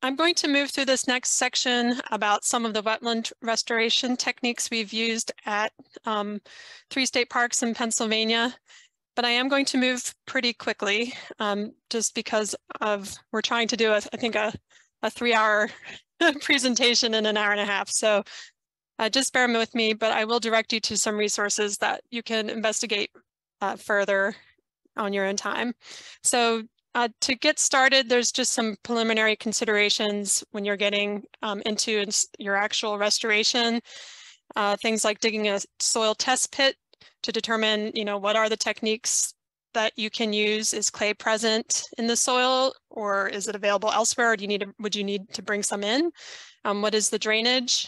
I'm going to move through this next section about some of the wetland restoration techniques we've used at um, three state parks in Pennsylvania, but I am going to move pretty quickly um, just because of we're trying to do, a, I think, a, a three hour presentation in an hour and a half. So uh, just bear with me, but I will direct you to some resources that you can investigate uh, further on your own time. So uh, to get started, there's just some preliminary considerations when you're getting um, into your actual restoration. Uh, things like digging a soil test pit to determine, you know, what are the techniques that you can use? Is clay present in the soil or is it available elsewhere? Or do you need to, would you need to bring some in? Um, what is the drainage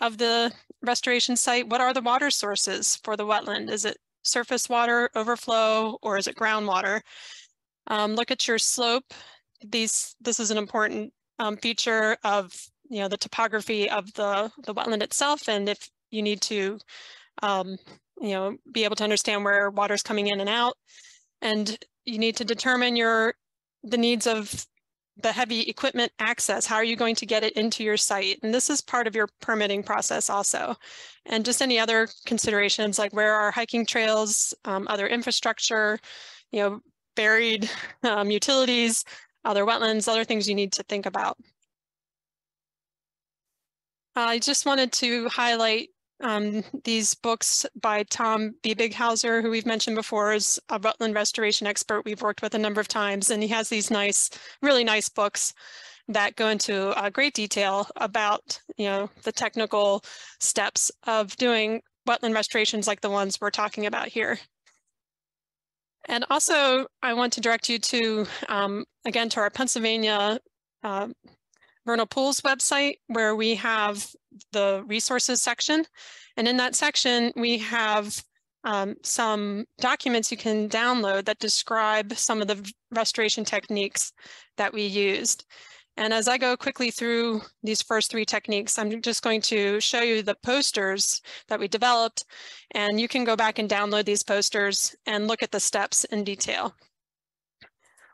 of the restoration site? What are the water sources for the wetland? Is it surface water overflow or is it groundwater? Um, look at your slope. These, this is an important um, feature of you know the topography of the the wetland itself, and if you need to um, you know be able to understand where water's coming in and out, and you need to determine your the needs of the heavy equipment access. How are you going to get it into your site? And this is part of your permitting process also. And just any other considerations like where are hiking trails, um, other infrastructure, you know, buried um, utilities, other wetlands, other things you need to think about. I just wanted to highlight um, these books by Tom Biebighauser, who we've mentioned before is a wetland restoration expert we've worked with a number of times, and he has these nice, really nice books that go into uh, great detail about, you know, the technical steps of doing wetland restorations like the ones we're talking about here. And also, I want to direct you to, um, again, to our Pennsylvania uh, Vernal Pools website, where we have the resources section. And in that section, we have um, some documents you can download that describe some of the restoration techniques that we used. And as I go quickly through these first three techniques, I'm just going to show you the posters that we developed, and you can go back and download these posters and look at the steps in detail.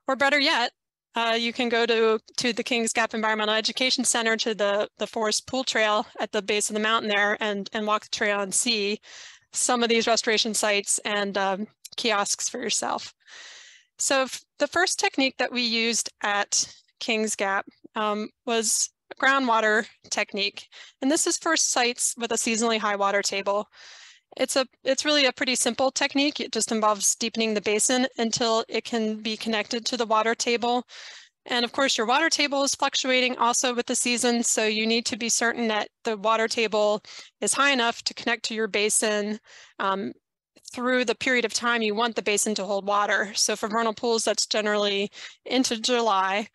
Or better yet, uh, you can go to, to the Kings Gap Environmental Education Center to the, the Forest Pool Trail at the base of the mountain there and, and walk the trail and see some of these restoration sites and um, kiosks for yourself. So the first technique that we used at King's Gap um, was groundwater technique. And this is for sites with a seasonally high water table. It's a it's really a pretty simple technique. It just involves deepening the basin until it can be connected to the water table. And of course, your water table is fluctuating also with the season, so you need to be certain that the water table is high enough to connect to your basin um, through the period of time you want the basin to hold water. So for vernal pools, that's generally into July.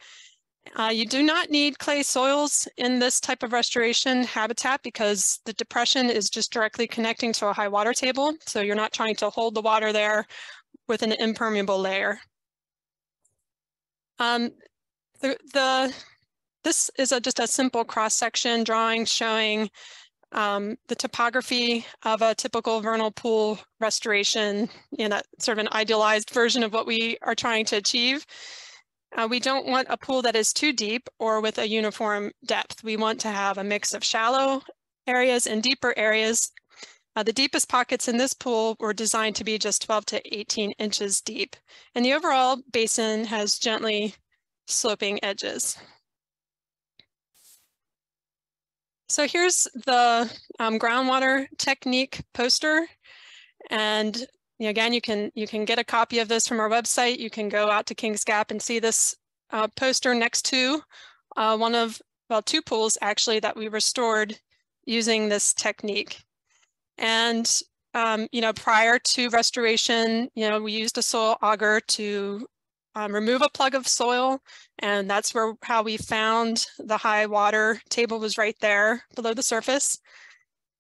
Uh, you do not need clay soils in this type of restoration habitat because the depression is just directly connecting to a high water table. So you're not trying to hold the water there with an impermeable layer. Um, the, the, this is a, just a simple cross-section drawing showing um, the topography of a typical vernal pool restoration in a sort of an idealized version of what we are trying to achieve. Uh, we don't want a pool that is too deep or with a uniform depth. We want to have a mix of shallow areas and deeper areas. Uh, the deepest pockets in this pool were designed to be just 12 to 18 inches deep. And the overall basin has gently sloping edges. So here's the um, groundwater technique poster. And again, you can you can get a copy of this from our website. You can go out to Kings Gap and see this uh, poster next to uh, one of, well, two pools actually that we restored using this technique. And, um, you know, prior to restoration, you know, we used a soil auger to um, remove a plug of soil. And that's where how we found the high water table was right there below the surface.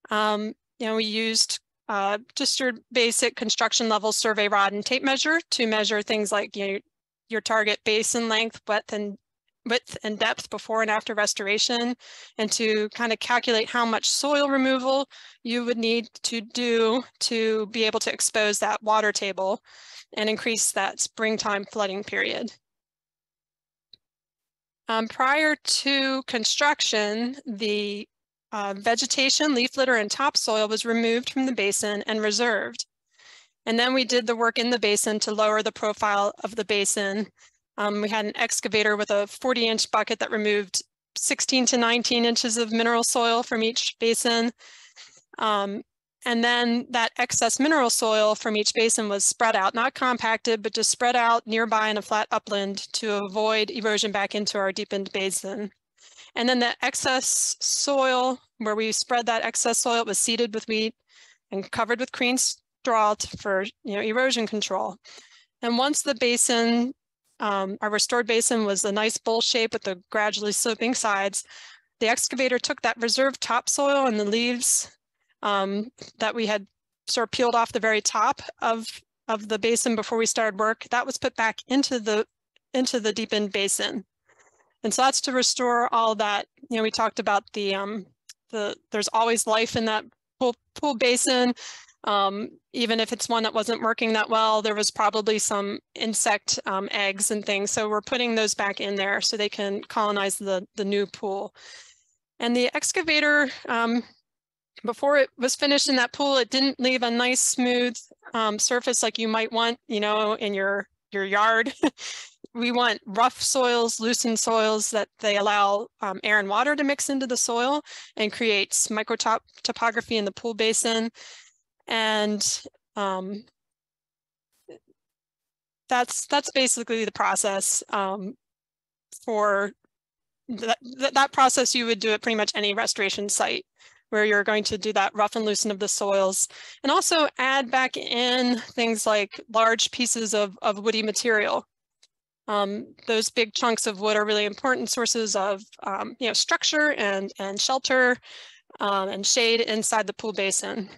Um, you know, we used uh, just your basic construction level survey rod and tape measure to measure things like you know, your target basin length, width and width and depth before and after restoration, and to kind of calculate how much soil removal you would need to do to be able to expose that water table and increase that springtime flooding period. Um, prior to construction, the uh, vegetation, leaf litter, and topsoil was removed from the basin and reserved. And then we did the work in the basin to lower the profile of the basin. Um, we had an excavator with a 40 inch bucket that removed 16 to 19 inches of mineral soil from each basin. Um, and then that excess mineral soil from each basin was spread out, not compacted, but just spread out nearby in a flat upland to avoid erosion back into our deepened basin. And then the excess soil, where we spread that excess soil, was seeded with wheat and covered with green straw for you know erosion control. And once the basin, um, our restored basin was a nice bowl shape with the gradually sloping sides, the excavator took that reserved topsoil and the leaves um, that we had sort of peeled off the very top of, of the basin before we started work, that was put back into the, into the deepened basin. And so that's to restore all that, you know, we talked about the, um, the there's always life in that pool, pool basin. Um, even if it's one that wasn't working that well, there was probably some insect um, eggs and things. So we're putting those back in there so they can colonize the, the new pool. And the excavator, um, before it was finished in that pool, it didn't leave a nice smooth um, surface like you might want, you know, in your, your yard. we want rough soils, loosened soils that they allow um, air and water to mix into the soil and creates microtop topography in the pool basin. And um, that's that's basically the process um, for that, that process. You would do it pretty much any restoration site where you're going to do that rough and loosen of the soils and also add back in things like large pieces of, of woody material. Um, those big chunks of wood are really important sources of um, you know, structure and, and shelter um, and shade inside the pool basin.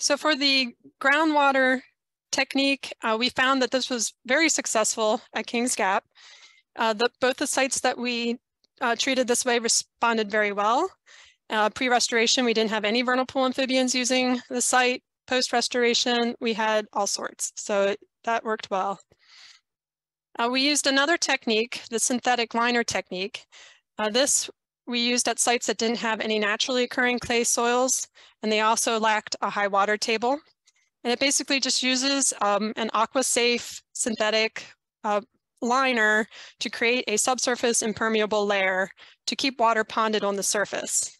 So for the groundwater technique, uh, we found that this was very successful at Kings Gap. Uh, the, both the sites that we uh, treated this way responded very well. Uh, Pre-restoration, we didn't have any vernal pool amphibians using the site. Post-restoration, we had all sorts. So that worked well. Uh, we used another technique, the synthetic liner technique. Uh, this we used at sites that didn't have any naturally occurring clay soils, and they also lacked a high water table. And it basically just uses um, an aqua-safe synthetic uh, liner to create a subsurface impermeable layer to keep water ponded on the surface.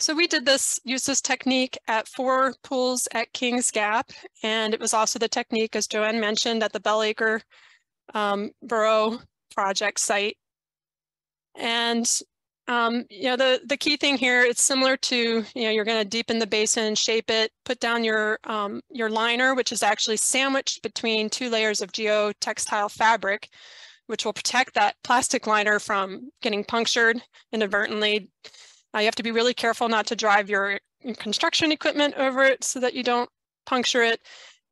So we did this, use this technique at four pools at Kings Gap, and it was also the technique, as Joanne mentioned, at the Bellacre um, Borough project site. And um, you know, the, the key thing here, it's similar to, you know, you're going to deepen the basin, shape it, put down your, um, your liner, which is actually sandwiched between two layers of geotextile fabric, which will protect that plastic liner from getting punctured inadvertently. Uh, you have to be really careful not to drive your construction equipment over it so that you don't puncture it.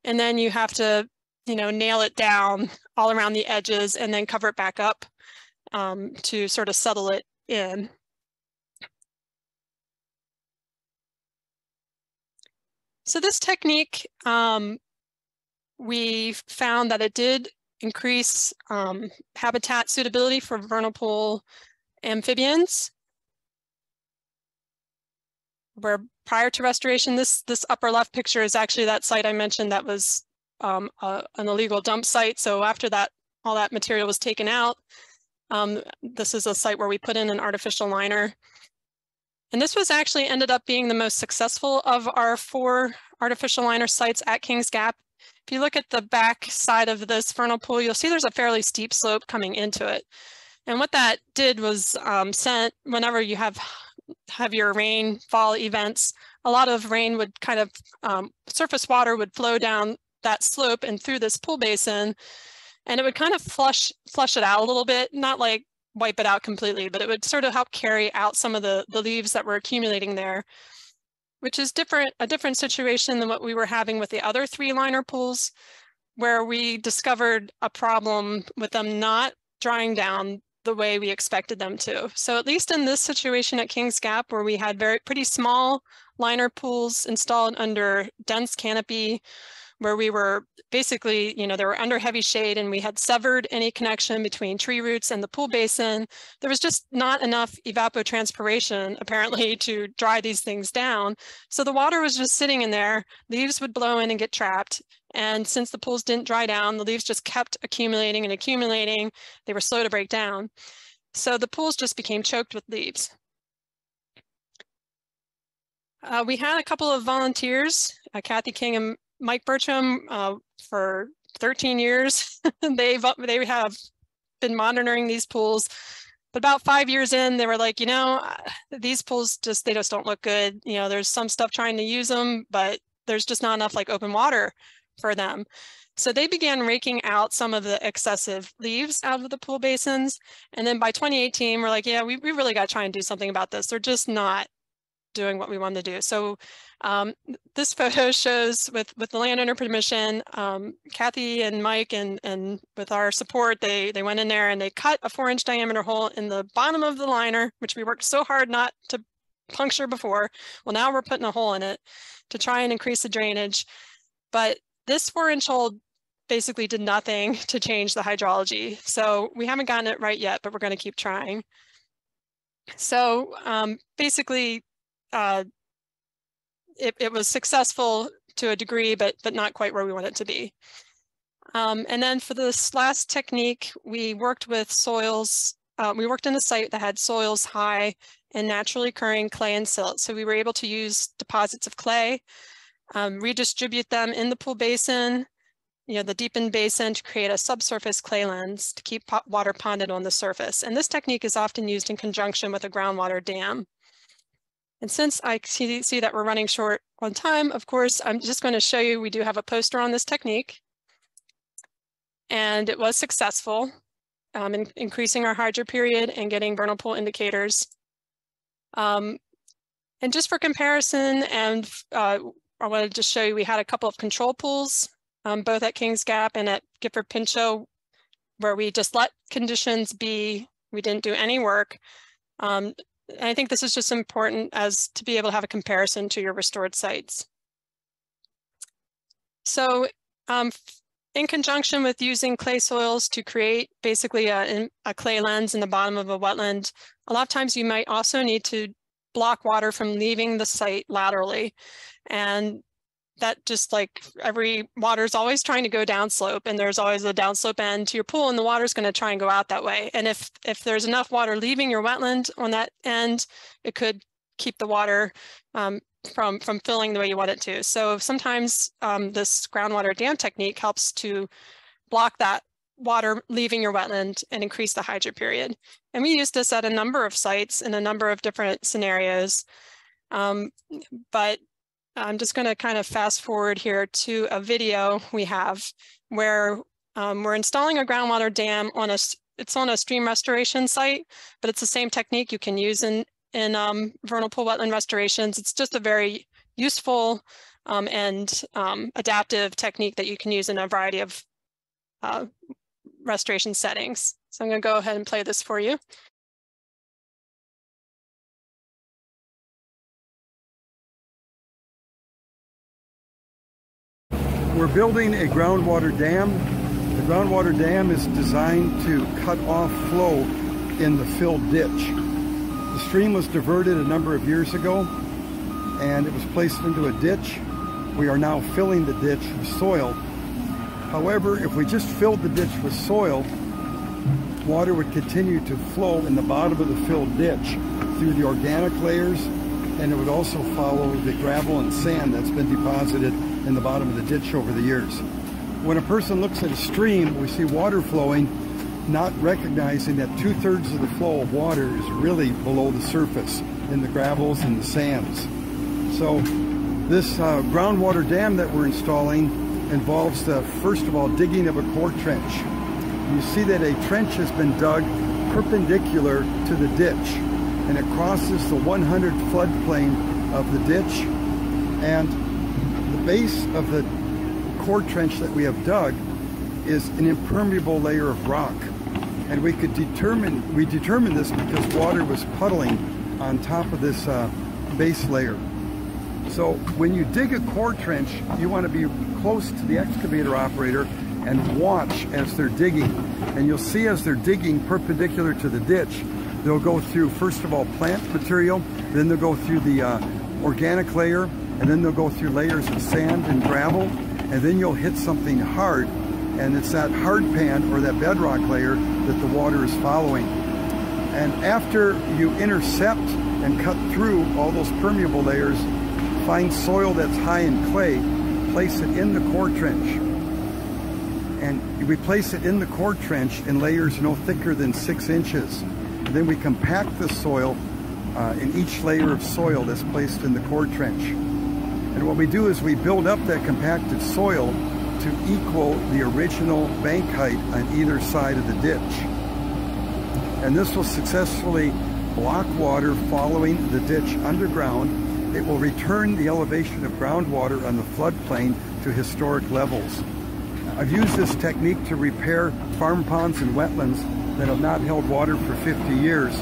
And then you have to, you know, nail it down all around the edges and then cover it back up um, to sort of settle it in. So this technique, um, we found that it did increase um, habitat suitability for vernal pool amphibians. Where prior to restoration, this, this upper left picture is actually that site I mentioned that was um, a, an illegal dump site. So after that, all that material was taken out, um, this is a site where we put in an artificial liner. And this was actually ended up being the most successful of our four artificial liner sites at Kings Gap. If you look at the back side of this vernal pool, you'll see there's a fairly steep slope coming into it. And what that did was um, sent, whenever you have heavier rainfall events, a lot of rain would kind of, um, surface water would flow down that slope and through this pool basin and it would kind of flush flush it out a little bit, not like wipe it out completely, but it would sort of help carry out some of the, the leaves that were accumulating there, which is different, a different situation than what we were having with the other three liner pools, where we discovered a problem with them not drying down the way we expected them to. So at least in this situation at Kings Gap, where we had very pretty small liner pools installed under dense canopy where we were basically, you know, they were under heavy shade and we had severed any connection between tree roots and the pool basin. There was just not enough evapotranspiration apparently to dry these things down. So the water was just sitting in there, leaves would blow in and get trapped. And since the pools didn't dry down, the leaves just kept accumulating and accumulating. They were slow to break down. So the pools just became choked with leaves. Uh, we had a couple of volunteers, uh, Kathy King and Mike Bertram, uh, for 13 years. they've they have been monitoring these pools. But about five years in, they were like, you know, uh, these pools just they just don't look good. You know, there's some stuff trying to use them, but there's just not enough like open water for them. So they began raking out some of the excessive leaves out of the pool basins. And then by 2018, we're like, yeah, we, we really got to try and do something about this. They're just not doing what we want to do. So um, this photo shows with, with the landowner permission, um, Kathy and Mike and, and with our support, they, they went in there and they cut a four inch diameter hole in the bottom of the liner, which we worked so hard not to puncture before. Well, now we're putting a hole in it to try and increase the drainage. But this four inch hole basically did nothing to change the hydrology. So we haven't gotten it right yet, but we're going to keep trying. So um, basically, uh, it, it was successful to a degree, but, but not quite where we want it to be. Um, and then for this last technique, we worked with soils. Uh, we worked in a site that had soils high in naturally occurring clay and silt. So we were able to use deposits of clay, um, redistribute them in the pool basin, you know, the deepened basin to create a subsurface clay lens to keep water ponded on the surface. And this technique is often used in conjunction with a groundwater dam. And since I see, see that we're running short on time, of course, I'm just going to show you, we do have a poster on this technique. And it was successful um, in increasing our hydro period and getting vernal pool indicators. Um, and just for comparison, and uh, I wanted to show you, we had a couple of control pools, um, both at Kings Gap and at Gifford Pinchot, where we just let conditions be. We didn't do any work. Um, I think this is just important as to be able to have a comparison to your restored sites. So um, in conjunction with using clay soils to create basically a, a clay lens in the bottom of a wetland, a lot of times you might also need to block water from leaving the site laterally. And that just like every water is always trying to go downslope and there's always a downslope end to your pool and the water is going to try and go out that way. And if if there's enough water leaving your wetland on that end, it could keep the water um, from from filling the way you want it to. So sometimes um, this groundwater dam technique helps to block that water leaving your wetland and increase the hydro period. And we use this at a number of sites in a number of different scenarios. Um, but I'm just going to kind of fast forward here to a video we have where um, we're installing a groundwater dam on a, it's on a stream restoration site, but it's the same technique you can use in, in um, vernal pool wetland restorations. It's just a very useful um, and um, adaptive technique that you can use in a variety of uh, restoration settings. So I'm going to go ahead and play this for you. We're building a groundwater dam. The groundwater dam is designed to cut off flow in the filled ditch. The stream was diverted a number of years ago and it was placed into a ditch. We are now filling the ditch with soil. However, if we just filled the ditch with soil, water would continue to flow in the bottom of the filled ditch through the organic layers and it would also follow the gravel and sand that's been deposited in the bottom of the ditch over the years. When a person looks at a stream, we see water flowing, not recognizing that two-thirds of the flow of water is really below the surface in the gravels and the sands. So this uh, groundwater dam that we're installing involves the, first of all, digging of a core trench. You see that a trench has been dug perpendicular to the ditch and it crosses the 100 floodplain of the ditch and base of the core trench that we have dug is an impermeable layer of rock. And we could determine, we determined this because water was puddling on top of this uh, base layer. So when you dig a core trench, you want to be close to the excavator operator and watch as they're digging. And you'll see as they're digging perpendicular to the ditch, they'll go through, first of all, plant material, then they'll go through the uh, organic layer, and then they'll go through layers of sand and gravel, and then you'll hit something hard, and it's that hard pan or that bedrock layer that the water is following. And after you intercept and cut through all those permeable layers, find soil that's high in clay, place it in the core trench. And we place it in the core trench in layers no thicker than six inches. And then we compact the soil uh, in each layer of soil that's placed in the core trench. And what we do is we build up that compacted soil to equal the original bank height on either side of the ditch. And this will successfully block water following the ditch underground it will return the elevation of groundwater on the floodplain to historic levels. I've used this technique to repair farm ponds and wetlands that have not held water for 50 years.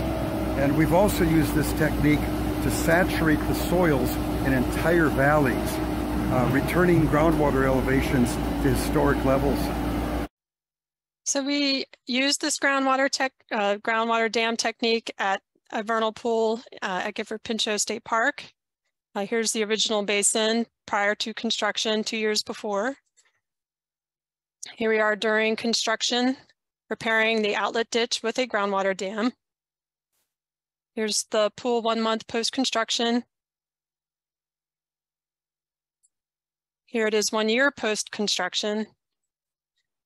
And we've also used this technique to saturate the soils in entire valleys, uh, returning groundwater elevations to historic levels. So we used this groundwater tech, uh, groundwater dam technique at a vernal pool uh, at Gifford Pinchot State Park. Uh, here's the original basin prior to construction two years before. Here we are during construction, repairing the outlet ditch with a groundwater dam. Here's the pool one month post-construction. Here it is one year post-construction.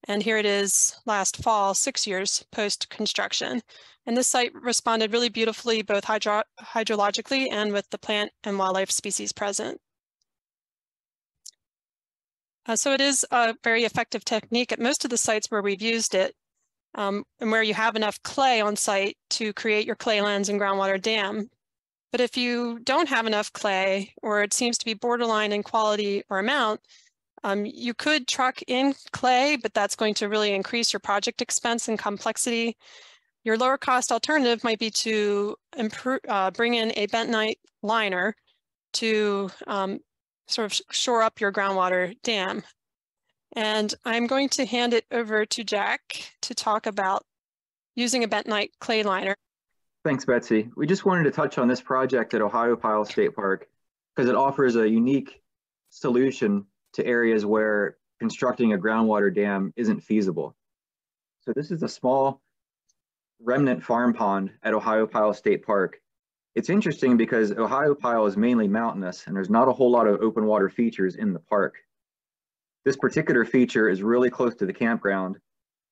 And here it is last fall, six years post-construction. And this site responded really beautifully, both hydro hydrologically and with the plant and wildlife species present. Uh, so it is a very effective technique at most of the sites where we've used it um, and where you have enough clay on site to create your clay lens and groundwater dam. But if you don't have enough clay or it seems to be borderline in quality or amount, um, you could truck in clay, but that's going to really increase your project expense and complexity. Your lower cost alternative might be to improve, uh, bring in a bentonite liner to um, sort of shore up your groundwater dam. And I'm going to hand it over to Jack to talk about using a bentonite clay liner. Thanks, Betsy. We just wanted to touch on this project at Ohiopyle State Park because it offers a unique solution to areas where constructing a groundwater dam isn't feasible. So this is a small remnant farm pond at Ohiopyle State Park. It's interesting because Ohiopyle is mainly mountainous and there's not a whole lot of open water features in the park. This particular feature is really close to the campground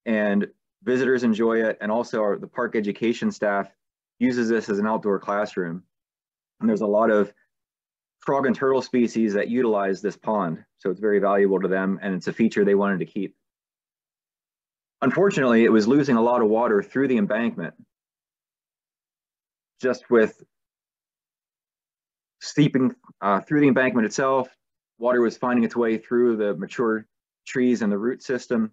and visitors enjoy it and also our, the park education staff uses this as an outdoor classroom. And there's a lot of frog and turtle species that utilize this pond. So it's very valuable to them and it's a feature they wanted to keep. Unfortunately, it was losing a lot of water through the embankment. Just with steeping uh, through the embankment itself, water was finding its way through the mature trees and the root system.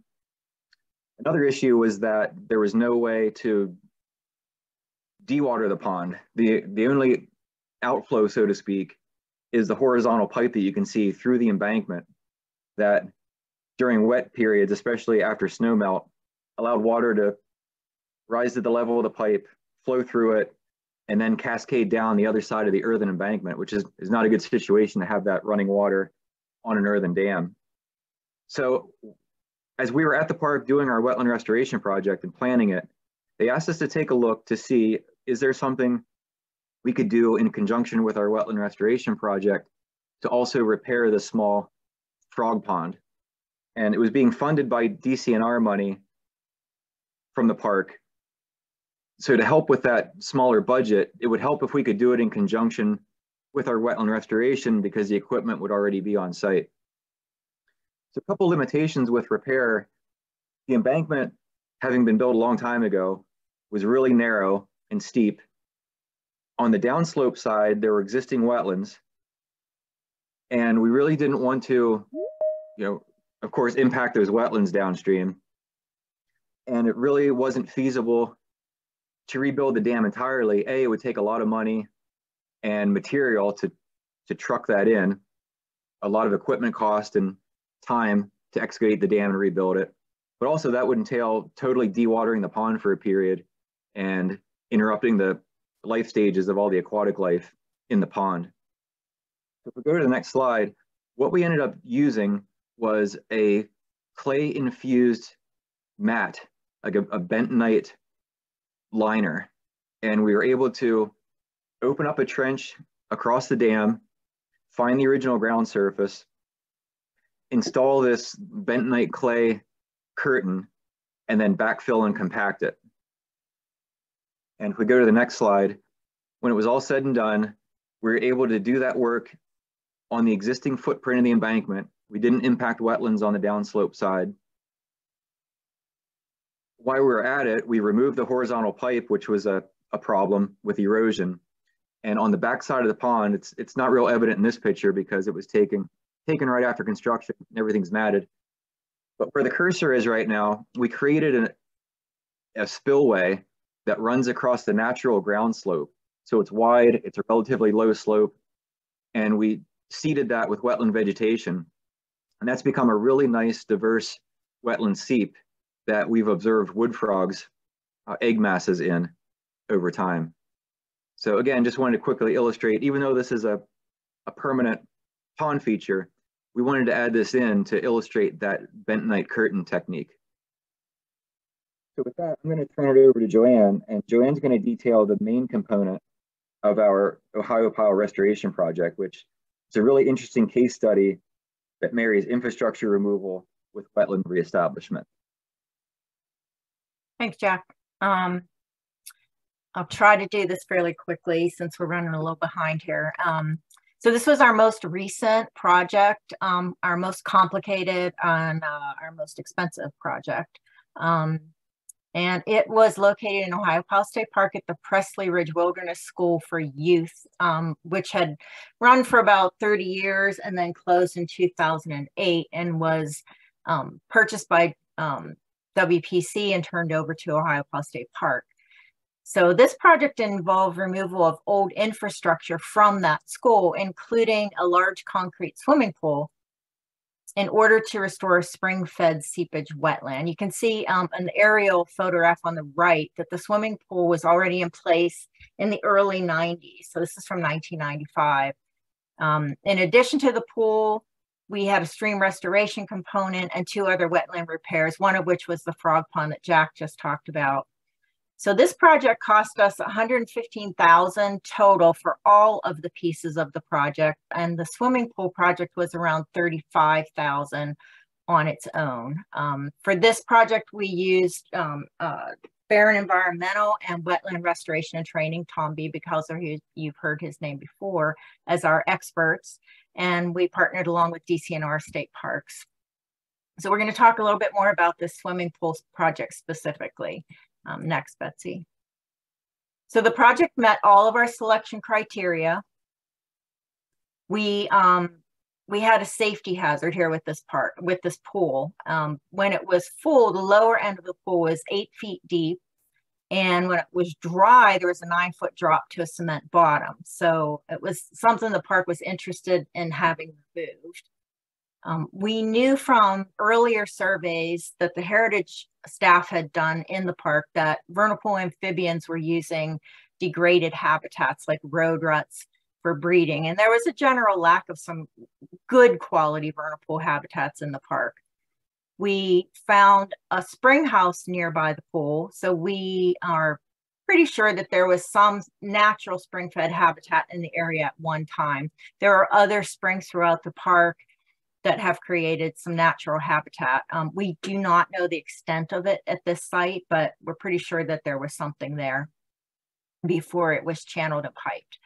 Another issue was that there was no way to dewater the pond. The, the only outflow, so to speak, is the horizontal pipe that you can see through the embankment that during wet periods, especially after snowmelt, allowed water to rise to the level of the pipe, flow through it, and then cascade down the other side of the earthen embankment, which is, is not a good situation to have that running water on an earthen dam. So as we were at the park doing our wetland restoration project and planning it, they asked us to take a look to see, is there something we could do in conjunction with our wetland restoration project to also repair the small frog pond. And it was being funded by DCNR money from the park. So to help with that smaller budget, it would help if we could do it in conjunction with our wetland restoration because the equipment would already be on site. So a couple limitations with repair. The embankment, having been built a long time ago, was really narrow and steep. On the downslope side, there were existing wetlands. And we really didn't want to, you know, of course, impact those wetlands downstream and it really wasn't feasible to rebuild the dam entirely. A, it would take a lot of money and material to to truck that in, a lot of equipment cost and time to excavate the dam and rebuild it. But also that would entail totally dewatering the pond for a period and interrupting the life stages of all the aquatic life in the pond. If we go to the next slide, what we ended up using was a clay infused mat, like a, a bentonite liner. And we were able to open up a trench across the dam, find the original ground surface, install this bentonite clay curtain, and then backfill and compact it. And if we go to the next slide, when it was all said and done, we were able to do that work on the existing footprint of the embankment. We didn't impact wetlands on the downslope side. While we were at it, we removed the horizontal pipe, which was a, a problem with erosion. And on the back side of the pond, it's, it's not real evident in this picture because it was taken, taken right after construction and everything's matted. But where the cursor is right now, we created an, a spillway that runs across the natural ground slope. So it's wide, it's a relatively low slope, and we seeded that with wetland vegetation. And that's become a really nice, diverse wetland seep that we've observed wood frogs uh, egg masses in over time. So again, just wanted to quickly illustrate, even though this is a, a permanent pond feature, we wanted to add this in to illustrate that bentonite curtain technique. So with that, I'm going to turn it over to Joanne, and Joanne's going to detail the main component of our Ohiopyle restoration project, which is a really interesting case study that marries infrastructure removal with wetland reestablishment. Thanks, Jack. Um, I'll try to do this fairly quickly since we're running a little behind here. Um, so this was our most recent project, um, our most complicated and uh, our most expensive project. Um, and it was located in Ohio Ohiopyle State Park at the Pressley Ridge Wilderness School for Youth, um, which had run for about 30 years and then closed in 2008 and was um, purchased by um, WPC and turned over to Ohio Ohiopyle State Park. So this project involved removal of old infrastructure from that school, including a large concrete swimming pool in order to restore a spring-fed seepage wetland. You can see um, an aerial photograph on the right that the swimming pool was already in place in the early 90s. So this is from 1995. Um, in addition to the pool, we had a stream restoration component and two other wetland repairs, one of which was the frog pond that Jack just talked about. So this project cost us 115,000 total for all of the pieces of the project. And the swimming pool project was around 35,000 on its own. Um, for this project, we used um, uh, Environmental and Wetland Restoration and Training, Tom Biebighauser, who you've heard his name before, as our experts. And we partnered along with DCNR State Parks. So we're going to talk a little bit more about this swimming pool project specifically. Um, next, Betsy. So the project met all of our selection criteria. We um, we had a safety hazard here with this part with this pool. Um, when it was full, the lower end of the pool was eight feet deep, and when it was dry, there was a nine foot drop to a cement bottom. So it was something the park was interested in having removed. Um, we knew from earlier surveys that the heritage staff had done in the park that vernal amphibians were using degraded habitats like road ruts for breeding. And there was a general lack of some good quality vernal habitats in the park. We found a spring house nearby the pool. So we are pretty sure that there was some natural spring fed habitat in the area at one time. There are other springs throughout the park that have created some natural habitat. Um, we do not know the extent of it at this site, but we're pretty sure that there was something there before it was channeled and piped.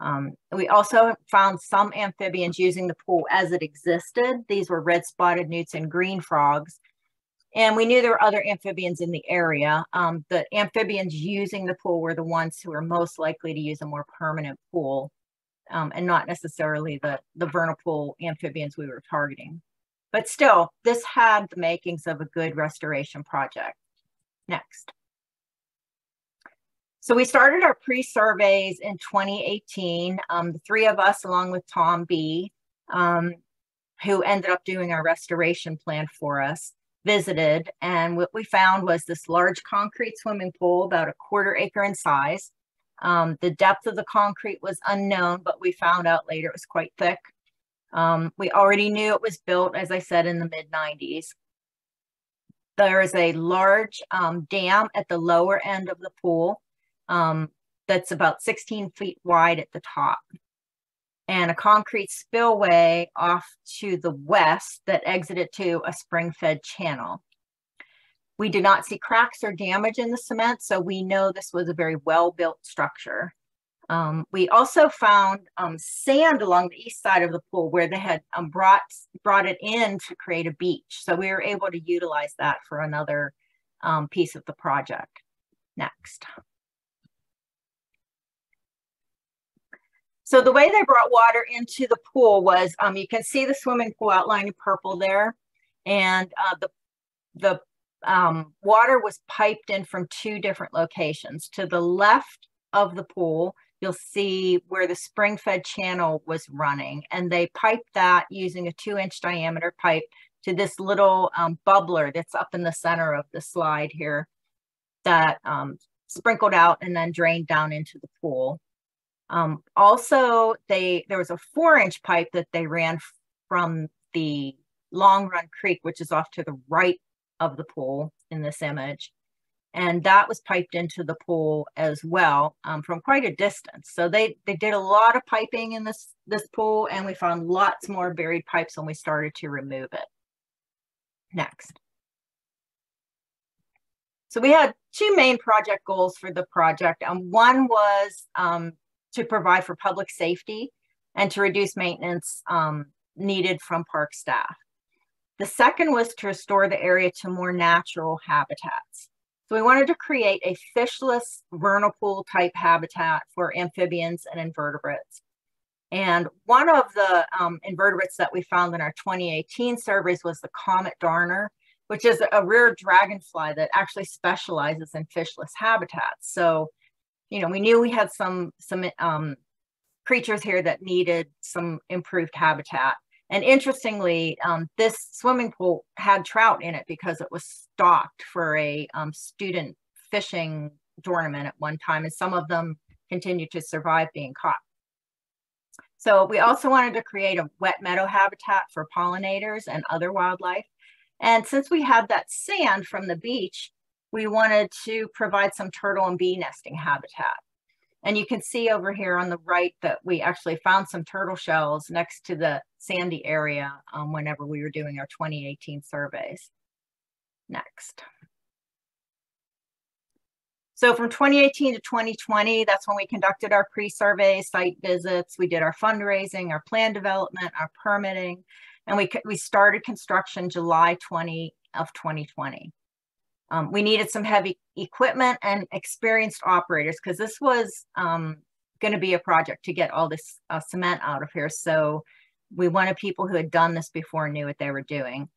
Um, we also found some amphibians using the pool as it existed. These were red spotted newts and green frogs. And we knew there were other amphibians in the area. Um, the amphibians using the pool were the ones who were most likely to use a more permanent pool um, and not necessarily the, the vernal amphibians we were targeting. But still, this had the makings of a good restoration project. Next. So we started our pre-surveys in 2018. Um, the three of us, along with Tom B, um, who ended up doing our restoration plan for us, visited. And what we found was this large concrete swimming pool, about a quarter acre in size. Um, the depth of the concrete was unknown, but we found out later it was quite thick. Um, we already knew it was built, as I said, in the mid 90s. There is a large um, dam at the lower end of the pool um, that's about 16 feet wide at the top and a concrete spillway off to the west that exited to a spring-fed channel. We did not see cracks or damage in the cement, so we know this was a very well-built structure. Um, we also found um, sand along the east side of the pool where they had um, brought, brought it in to create a beach. So we were able to utilize that for another um, piece of the project. Next. So the way they brought water into the pool was, um, you can see the swimming pool outlined in purple there. And uh, the, the um, water was piped in from two different locations. To the left of the pool, you'll see where the spring-fed channel was running. And they piped that using a two-inch diameter pipe to this little um, bubbler that's up in the center of the slide here that um, sprinkled out and then drained down into the pool. Um, also, they there was a four inch pipe that they ran from the Long Run Creek, which is off to the right of the pool in this image. And that was piped into the pool as well um, from quite a distance. So they, they did a lot of piping in this, this pool and we found lots more buried pipes when we started to remove it. Next. So we had two main project goals for the project. Um, one was um, to provide for public safety and to reduce maintenance um, needed from park staff. The second was to restore the area to more natural habitats. So we wanted to create a fishless vernal pool type habitat for amphibians and invertebrates. And one of the um, invertebrates that we found in our 2018 surveys was the comet darner, which is a rare dragonfly that actually specializes in fishless habitats. So you know, we knew we had some some um, creatures here that needed some improved habitat. And interestingly, um, this swimming pool had trout in it because it was stocked for a um, student fishing tournament at one time, and some of them continued to survive being caught. So we also wanted to create a wet meadow habitat for pollinators and other wildlife. And since we had that sand from the beach, we wanted to provide some turtle and bee nesting habitat. And you can see over here on the right that we actually found some turtle shells next to the sandy area um, whenever we were doing our 2018 surveys. Next. So from 2018 to 2020, that's when we conducted our pre-survey site visits. We did our fundraising, our plan development, our permitting, and we, we started construction July 20 of 2020. Um, we needed some heavy equipment and experienced operators because this was um, going to be a project to get all this uh, cement out of here. So we wanted people who had done this before knew what they were doing.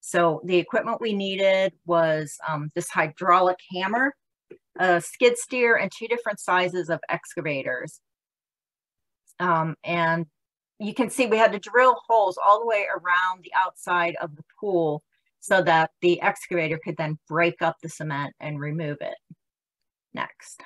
So the equipment we needed was um, this hydraulic hammer, a skid steer, and two different sizes of excavators. Um, and you can see we had to drill holes all the way around the outside of the pool so that the excavator could then break up the cement and remove it. Next.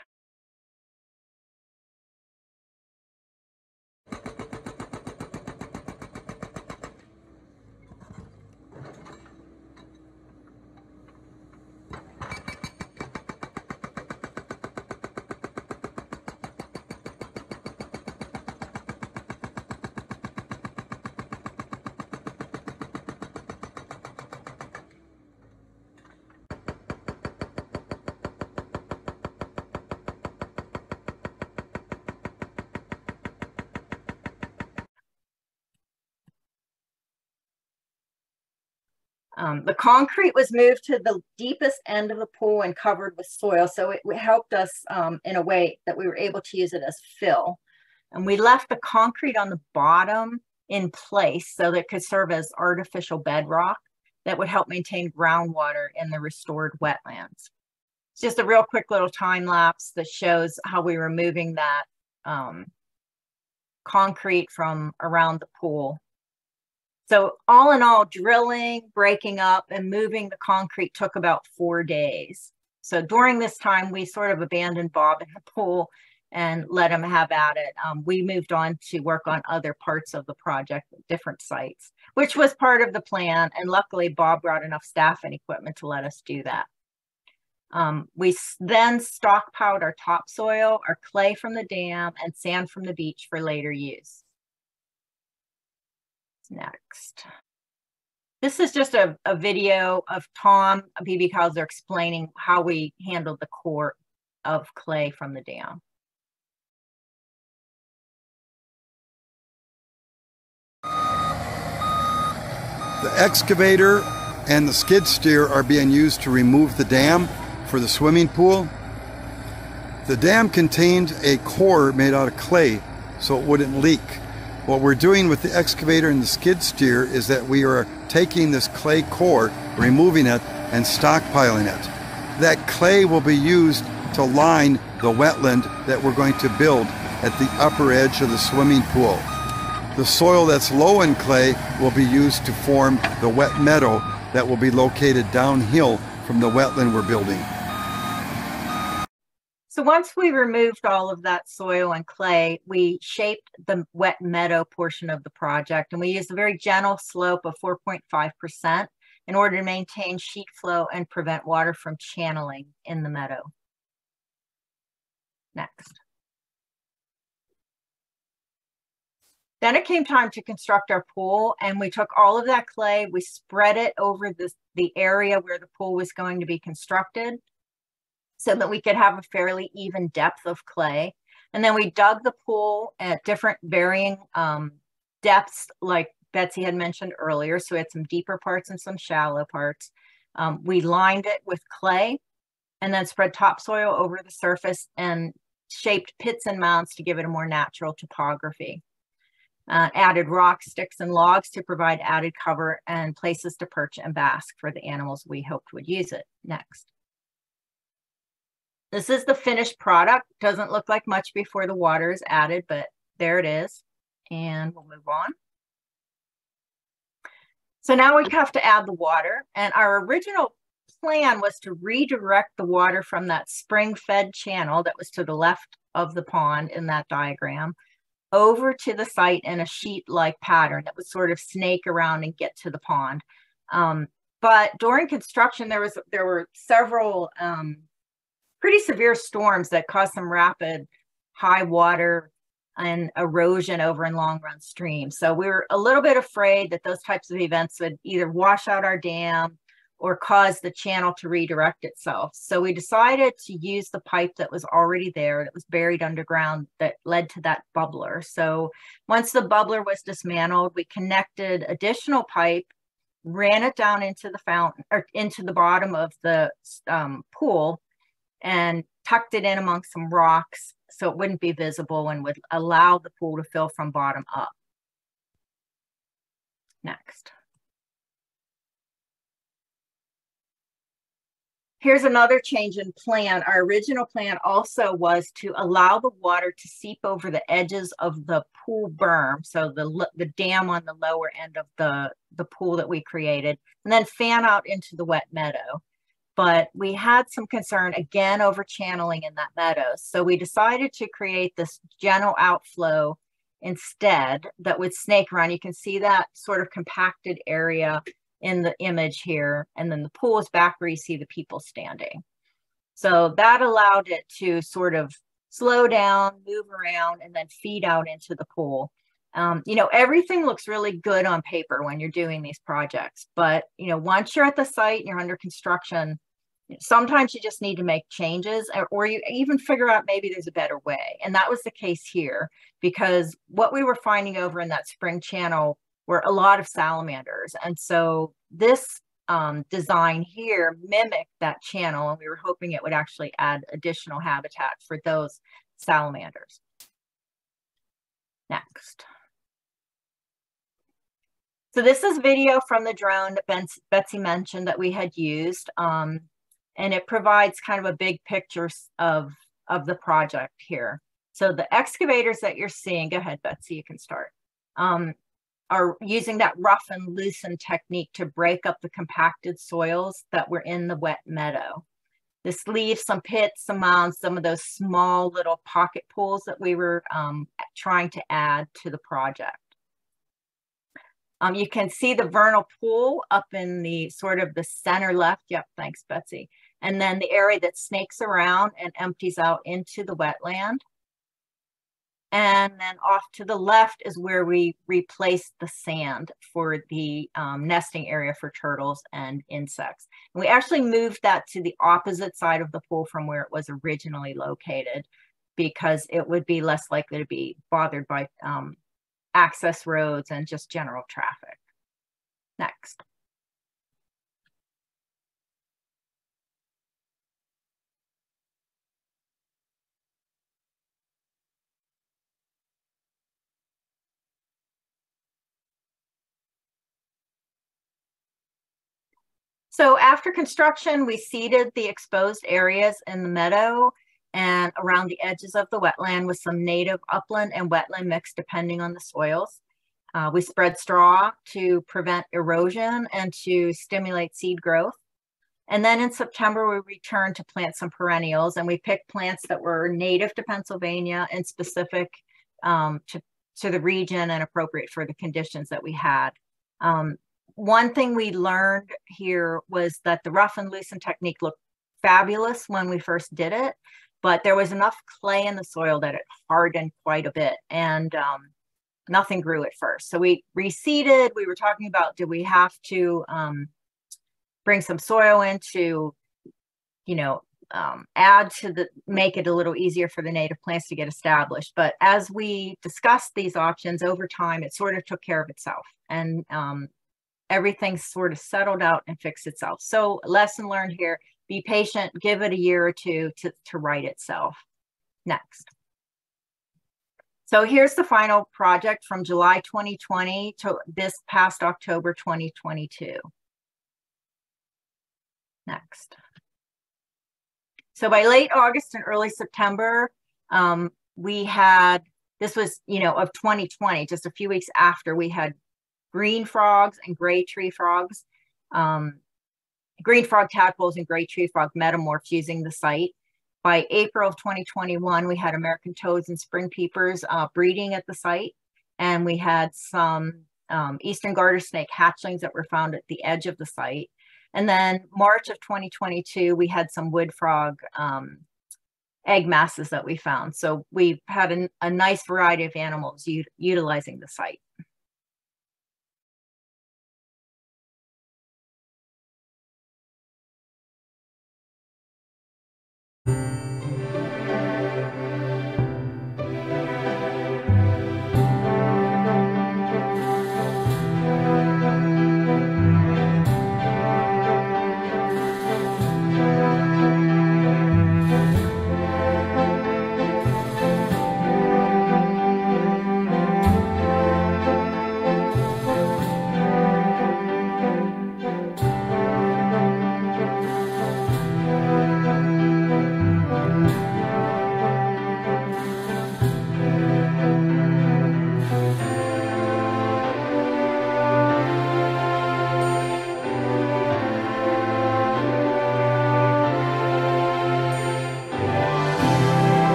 Um, the concrete was moved to the deepest end of the pool and covered with soil. So it, it helped us um, in a way that we were able to use it as fill. And we left the concrete on the bottom in place so that it could serve as artificial bedrock that would help maintain groundwater in the restored wetlands. It's just a real quick little time lapse that shows how we were moving that um, concrete from around the pool. So all in all, drilling, breaking up, and moving the concrete took about four days. So during this time, we sort of abandoned Bob in the pool and let him have at it. Um, we moved on to work on other parts of the project, at different sites, which was part of the plan. And luckily, Bob brought enough staff and equipment to let us do that. Um, we then stockpiled our topsoil, our clay from the dam, and sand from the beach for later use. Next. This is just a, a video of Tom Beebekhauser explaining how we handled the core of clay from the dam. The excavator and the skid steer are being used to remove the dam for the swimming pool. The dam contained a core made out of clay so it wouldn't leak. What we're doing with the excavator and the skid steer is that we are taking this clay core, removing it, and stockpiling it. That clay will be used to line the wetland that we're going to build at the upper edge of the swimming pool. The soil that's low in clay will be used to form the wet meadow that will be located downhill from the wetland we're building. So once we removed all of that soil and clay, we shaped the wet meadow portion of the project and we used a very gentle slope of 4.5% in order to maintain sheet flow and prevent water from channeling in the meadow. Next. Then it came time to construct our pool and we took all of that clay, we spread it over this, the area where the pool was going to be constructed so that we could have a fairly even depth of clay. And then we dug the pool at different varying um, depths, like Betsy had mentioned earlier. So we had some deeper parts and some shallow parts. Um, we lined it with clay and then spread topsoil over the surface and shaped pits and mounds to give it a more natural topography uh, added rock, sticks, and logs to provide added cover and places to perch and bask for the animals we hoped would use it. Next. This is the finished product. Doesn't look like much before the water is added, but there it is. And we'll move on. So now we have to add the water. And our original plan was to redirect the water from that spring-fed channel that was to the left of the pond in that diagram over to the site in a sheet-like pattern that would sort of snake around and get to the pond. Um, but during construction, there was there were several um, pretty severe storms that caused some rapid high water and erosion over in long run streams. So we were a little bit afraid that those types of events would either wash out our dam or cause the channel to redirect itself. So we decided to use the pipe that was already there that was buried underground that led to that bubbler. So once the bubbler was dismantled, we connected additional pipe, ran it down into the fountain or into the bottom of the um, pool and tucked it in among some rocks so it wouldn't be visible and would allow the pool to fill from bottom up. Next. Here's another change in plan. Our original plan also was to allow the water to seep over the edges of the pool berm, so the, the dam on the lower end of the, the pool that we created, and then fan out into the wet meadow. But we had some concern again over channeling in that meadow. So we decided to create this gentle outflow instead that would snake around. You can see that sort of compacted area in the image here. And then the pool is back where you see the people standing. So that allowed it to sort of slow down, move around, and then feed out into the pool. Um, you know, everything looks really good on paper when you're doing these projects. But, you know, once you're at the site and you're under construction, sometimes you just need to make changes or, or you even figure out maybe there's a better way. And that was the case here because what we were finding over in that spring channel were a lot of salamanders. And so this um, design here mimicked that channel, and we were hoping it would actually add additional habitat for those salamanders. Next. So this is video from the drone that Betsy mentioned that we had used. Um, and it provides kind of a big picture of, of the project here. So the excavators that you're seeing, go ahead, Betsy, you can start, um, are using that rough and loosen technique to break up the compacted soils that were in the wet meadow. This leaves some pits, some mounds, some of those small little pocket pools that we were um, trying to add to the project. Um, you can see the vernal pool up in the sort of the center left. Yep, thanks, Betsy. And then the area that snakes around and empties out into the wetland. And then off to the left is where we replaced the sand for the um, nesting area for turtles and insects. And we actually moved that to the opposite side of the pool from where it was originally located because it would be less likely to be bothered by um, access roads and just general traffic. Next. So after construction, we seeded the exposed areas in the meadow and around the edges of the wetland with some native upland and wetland mix depending on the soils. Uh, we spread straw to prevent erosion and to stimulate seed growth. And then in September, we returned to plant some perennials and we picked plants that were native to Pennsylvania and specific um, to, to the region and appropriate for the conditions that we had. Um, one thing we learned here was that the rough and loosen technique looked fabulous when we first did it, but there was enough clay in the soil that it hardened quite a bit and um, nothing grew at first. So we reseeded. We were talking about do we have to um, bring some soil in to, you know, um, add to the make it a little easier for the native plants to get established. But as we discussed these options over time, it sort of took care of itself. And um, everything sort of settled out and fixed itself. So lesson learned here, be patient, give it a year or two to, to right itself. Next. So here's the final project from July 2020 to this past October 2022. Next. So by late August and early September, um, we had, this was, you know, of 2020, just a few weeks after we had green frogs and gray tree frogs, um, green frog tadpoles and gray tree frog metamorphs using the site. By April of 2021, we had American toads and spring peepers uh, breeding at the site, and we had some um, eastern garter snake hatchlings that were found at the edge of the site. And then March of 2022, we had some wood frog um, egg masses that we found. So we've had a, a nice variety of animals utilizing the site.